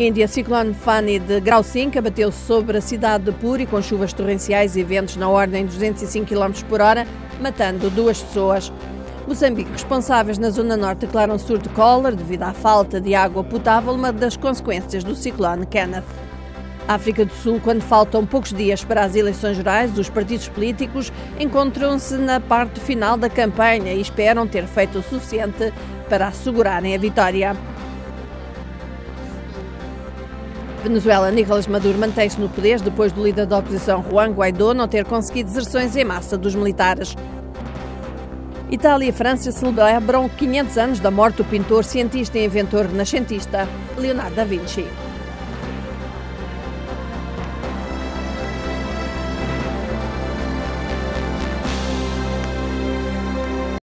Índia, ciclone Fani de grau 5 abateu sobre a cidade de Puri com chuvas torrenciais e ventos na ordem de 205 km por hora, matando duas pessoas. Moçambique, responsáveis na zona norte declaram surto de cólera devido à falta de água potável, uma das consequências do ciclone Kenneth. África do Sul, quando faltam poucos dias para as eleições gerais, os partidos políticos encontram-se na parte final da campanha e esperam ter feito o suficiente para assegurarem a vitória. Venezuela, Nicolás Maduro mantém-se no poder depois do líder da oposição Juan Guaidó não ter conseguido deserções em massa dos militares. Itália e França celebram 500 anos da morte do pintor, cientista e inventor renascentista Leonardo da Vinci.